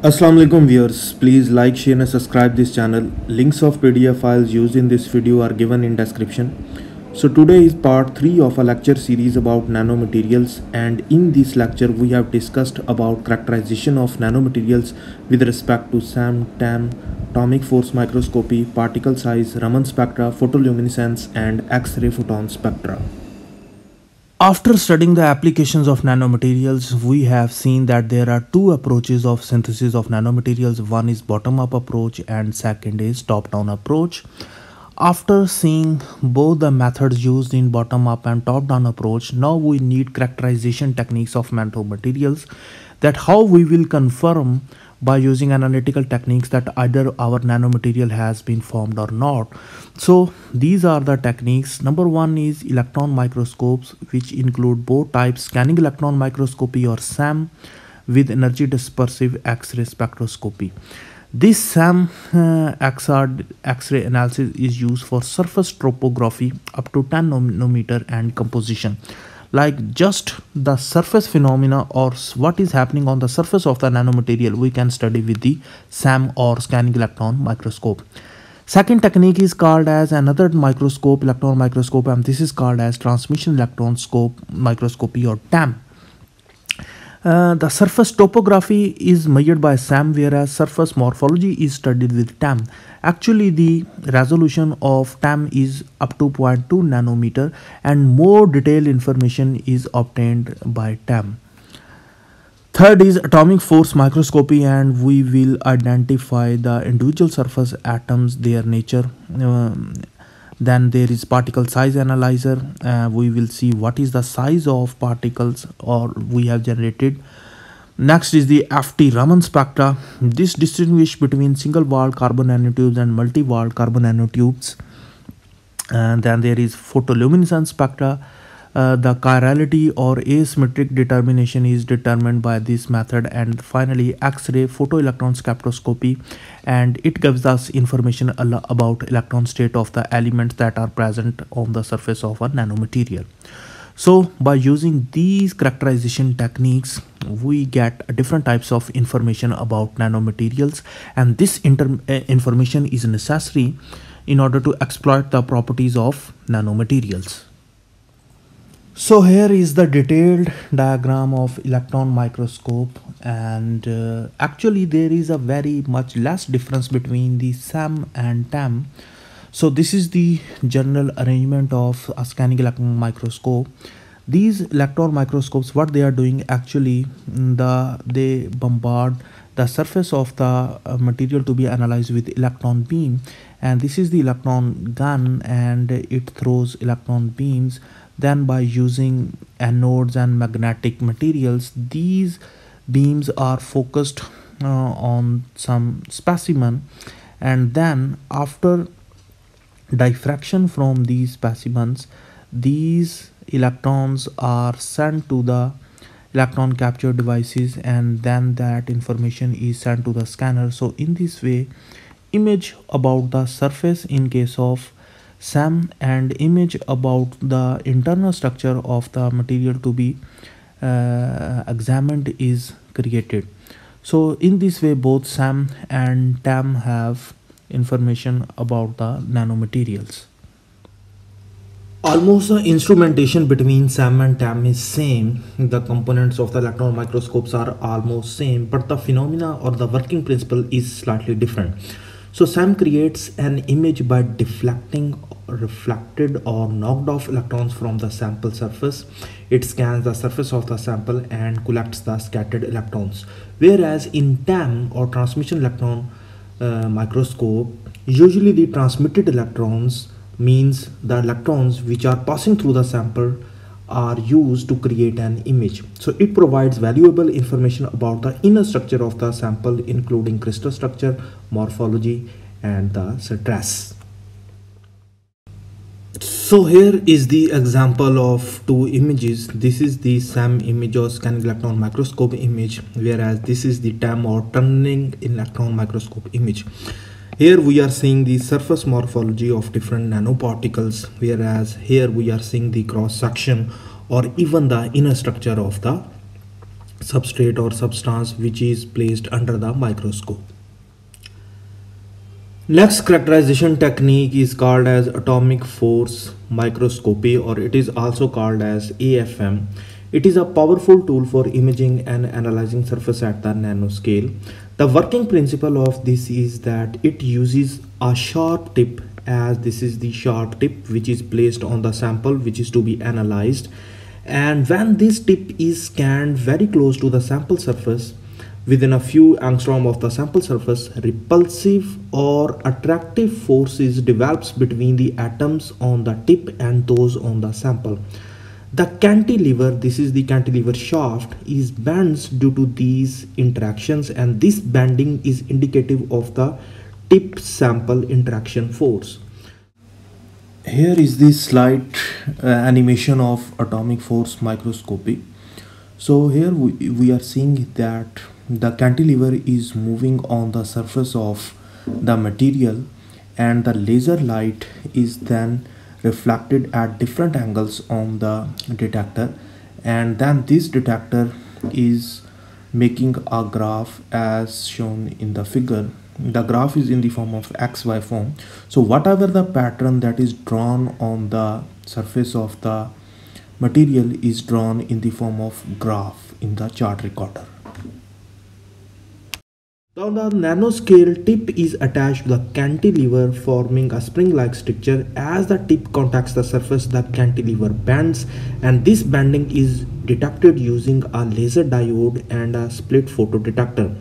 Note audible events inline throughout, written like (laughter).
Assalamu alaikum viewers. Please like share and subscribe this channel. Links of pdf files used in this video are given in description. So today is part 3 of a lecture series about nanomaterials and in this lecture we have discussed about characterization of nanomaterials with respect to SEM, TEM, atomic force microscopy, particle size, Raman spectra, photoluminescence and X-ray photon spectra. After studying the applications of nanomaterials, we have seen that there are two approaches of synthesis of nanomaterials. One is bottom-up approach and second is top-down approach. After seeing both the methods used in bottom-up and top-down approach, now we need characterization techniques of nanomaterials that how we will confirm by using analytical techniques that either our nanomaterial has been formed or not. So these are the techniques. Number one is electron microscopes which include both types scanning electron microscopy or SEM with energy dispersive X-ray spectroscopy. This SEM uh, XR X-ray analysis is used for surface topography up to 10 nanometer and composition like just the surface phenomena or what is happening on the surface of the nanomaterial we can study with the SEM or scanning electron microscope. Second technique is called as another microscope, electron microscope and this is called as transmission electron scope microscopy or TEM. Uh, the surface topography is measured by SEM whereas surface morphology is studied with TEM. Actually the resolution of TEM is up to 0.2 nanometer and more detailed information is obtained by TEM. Third is atomic force microscopy and we will identify the individual surface atoms, their nature, um, then there is particle size analyzer. Uh, we will see what is the size of particles or we have generated. Next is the ft raman spectra. This distinguish between single walled carbon nanotubes and multi walled carbon nanotubes. And then there is photoluminescence spectra uh, the chirality or asymmetric determination is determined by this method and finally x-ray photoelectron spectroscopy and it gives us information about electron state of the elements that are present on the surface of a nanomaterial. So by using these characterization techniques we get different types of information about nanomaterials and this uh, information is necessary in order to exploit the properties of nanomaterials so here is the detailed diagram of electron microscope and uh, actually there is a very much less difference between the SEM and TEM. So this is the general arrangement of a scanning electron microscope. These electron microscopes what they are doing actually mm, the they bombard the surface of the uh, material to be analyzed with electron beam and this is the electron gun and it throws electron beams then by using anodes and magnetic materials. These beams are focused uh, on some specimen and then after diffraction from these specimens these electrons are sent to the electron capture devices and then that information is sent to the scanner. So in this way image about the surface in case of SEM and image about the internal structure of the material to be uh, examined is created. So in this way both SEM and TEM have information about the nanomaterials. Almost the instrumentation between SEM and TEM is same. The components of the electron microscopes are almost same but the phenomena or the working principle is slightly different. So SEM creates an image by deflecting reflected or knocked off electrons from the sample surface. It scans the surface of the sample and collects the scattered electrons. Whereas in TEM or transmission electron uh, microscope, usually the transmitted electrons means the electrons which are passing through the sample are used to create an image. So it provides valuable information about the inner structure of the sample including crystal structure, morphology and the stress. So here is the example of two images. This is the SEM image or scanning electron microscope image whereas this is the TEM or turning electron microscope image. Here we are seeing the surface morphology of different nanoparticles whereas here we are seeing the cross section or even the inner structure of the substrate or substance which is placed under the microscope. Next characterization technique is called as atomic force microscopy or it is also called as AFM. It is a powerful tool for imaging and analyzing surface at the nanoscale. The working principle of this is that it uses a sharp tip as this is the sharp tip which is placed on the sample which is to be analyzed and when this tip is scanned very close to the sample surface within a few angstrom of the sample surface repulsive or attractive forces develops between the atoms on the tip and those on the sample. The cantilever this is the cantilever shaft is bends due to these interactions and this bending is indicative of the tip sample interaction force. Here is the slight uh, animation of atomic force microscopy so here we, we are seeing that the cantilever is moving on the surface of the material and the laser light is then reflected at different angles on the detector. And then this detector is making a graph as shown in the figure. The graph is in the form of xy form. So whatever the pattern that is drawn on the surface of the material is drawn in the form of graph in the chart recorder. Now the nanoscale tip is attached to the cantilever forming a spring-like structure. As the tip contacts the surface the cantilever bends and this bending is detected using a laser diode and a split photodetector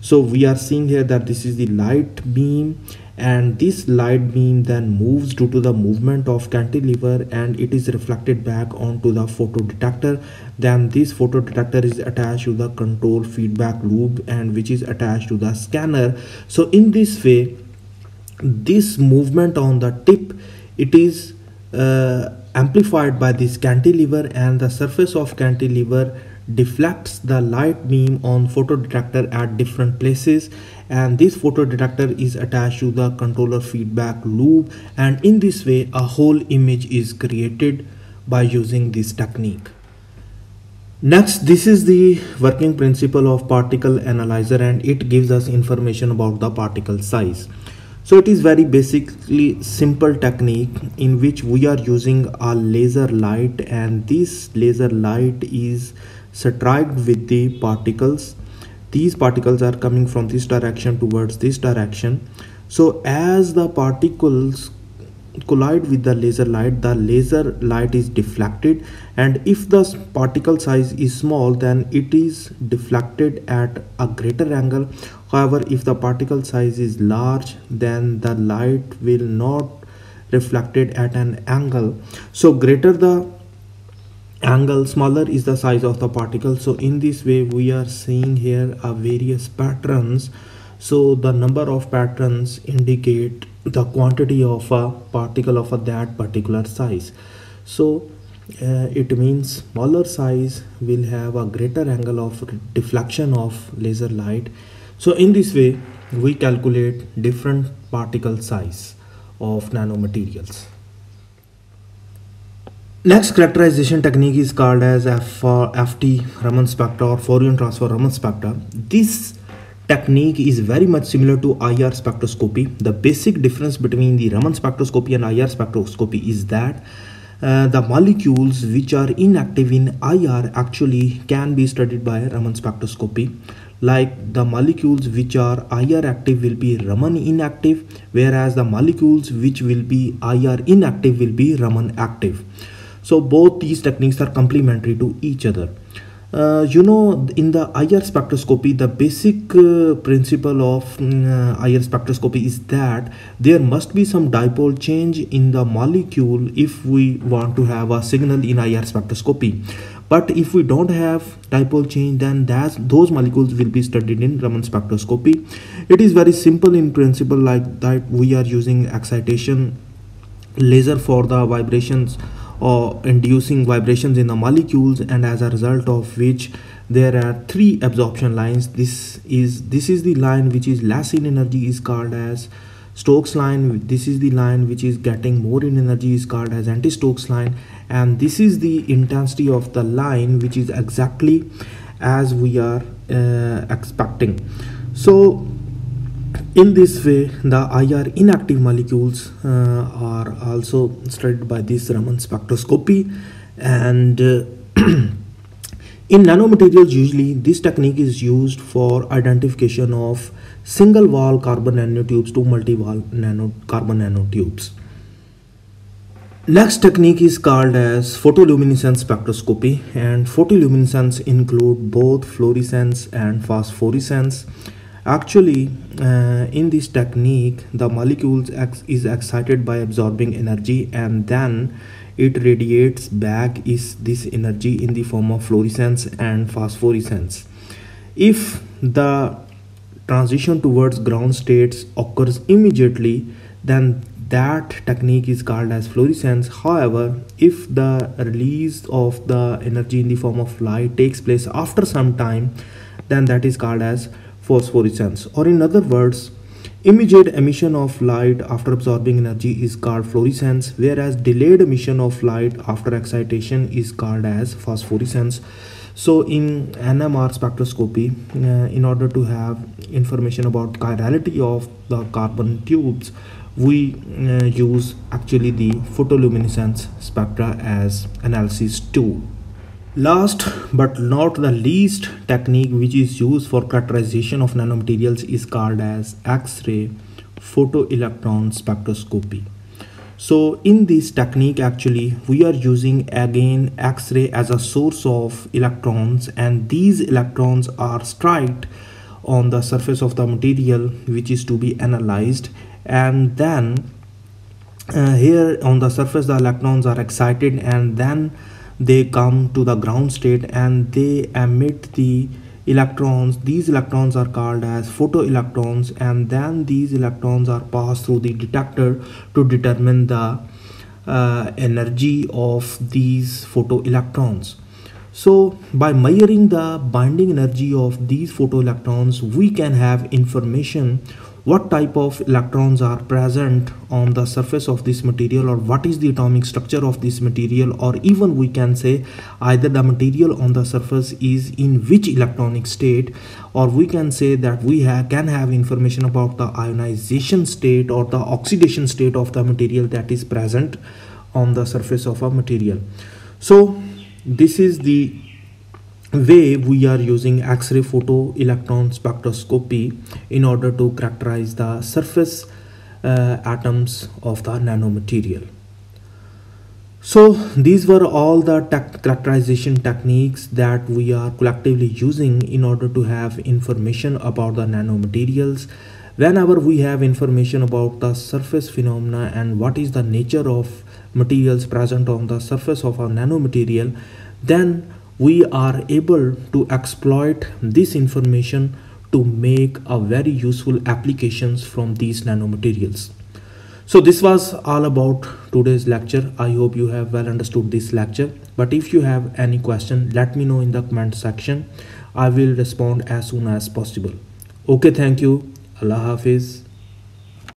so we are seeing here that this is the light beam and this light beam then moves due to the movement of cantilever and it is reflected back onto the photodetector then this photodetector is attached to the control feedback loop and which is attached to the scanner. So in this way this movement on the tip it is uh, amplified by this cantilever and the surface of cantilever deflects the light beam on photodetector at different places and this photodetector is attached to the controller feedback loop and in this way a whole image is created by using this technique. Next, this is the working principle of particle analyzer and it gives us information about the particle size. So it is very basically simple technique in which we are using a laser light and this laser light is strike with the particles. These particles are coming from this direction towards this direction. So as the particles collide with the laser light the laser light is deflected. And if the particle size is small then it is deflected at a greater angle. However if the particle size is large then the light will not reflected at an angle. So greater the angle smaller is the size of the particle. So in this way we are seeing here a various patterns. So the number of patterns indicate the quantity of a particle of a that particular size. So uh, it means smaller size will have a greater angle of deflection of laser light. So in this way we calculate different particle size of nanomaterials Next characterization technique is called as F FT Raman spectra or Fourier transfer Raman spectra. This technique is very much similar to IR spectroscopy. The basic difference between the Raman spectroscopy and IR spectroscopy is that uh, the molecules which are inactive in IR actually can be studied by Raman spectroscopy like the molecules which are IR active will be Raman inactive whereas the molecules which will be IR inactive will be Raman active so both these techniques are complementary to each other. Uh, you know in the IR spectroscopy the basic uh, principle of uh, IR spectroscopy is that there must be some dipole change in the molecule if we want to have a signal in IR spectroscopy. But if we don't have dipole change then that's those molecules will be studied in Raman spectroscopy. It is very simple in principle like that we are using excitation laser for the vibrations or inducing vibrations in the molecules and as a result of which there are three absorption lines. This is this is the line which is less in energy is called as Stokes line. This is the line which is getting more in energy is called as anti-Stokes line. And this is the intensity of the line which is exactly as we are uh, expecting. So in this way the IR inactive molecules uh, are also studied by this Raman spectroscopy. And uh, (clears throat) in nanomaterials usually this technique is used for identification of single wall carbon nanotubes to multi-wall nano carbon nanotubes. Next technique is called as photoluminescence spectroscopy. And photoluminescence include both fluorescence and phosphorescence. Actually, uh, in this technique, the molecules is excited by absorbing energy and then it radiates back is this energy in the form of fluorescence and phosphorescence. If the transition towards ground states occurs immediately, then that technique is called as fluorescence however if the release of the energy in the form of light takes place after some time then that is called as phosphorescence or in other words immediate emission of light after absorbing energy is called fluorescence whereas delayed emission of light after excitation is called as phosphorescence so in NMR spectroscopy uh, in order to have information about chirality of the carbon tubes we uh, use actually the photoluminescence spectra as analysis tool. Last but not the least technique which is used for characterization of nanomaterials is called as X-ray photoelectron spectroscopy. So in this technique actually we are using again X-ray as a source of electrons and these electrons are striked on the surface of the material which is to be analyzed and then uh, here on the surface the electrons are excited and then they come to the ground state and they emit the electrons. These electrons are called as photoelectrons and then these electrons are passed through the detector to determine the uh, energy of these photoelectrons. So by measuring the binding energy of these photoelectrons we can have information what type of electrons are present on the surface of this material or what is the atomic structure of this material? Or even we can say either the material on the surface is in which electronic state? Or we can say that we ha can have information about the ionization state or the oxidation state of the material that is present on the surface of a material. So this is the way we are using X-ray photoelectron spectroscopy in order to characterize the surface uh, atoms of the nanomaterial. So these were all the characterization techniques that we are collectively using in order to have information about the nanomaterials. Whenever we have information about the surface phenomena and what is the nature of materials present on the surface of a nanomaterial, then we are able to exploit this information to make a very useful applications from these nanomaterials. So this was all about today's lecture. I hope you have well understood this lecture. But if you have any question, let me know in the comment section. I will respond as soon as possible. Okay, thank you. Allah Hafiz.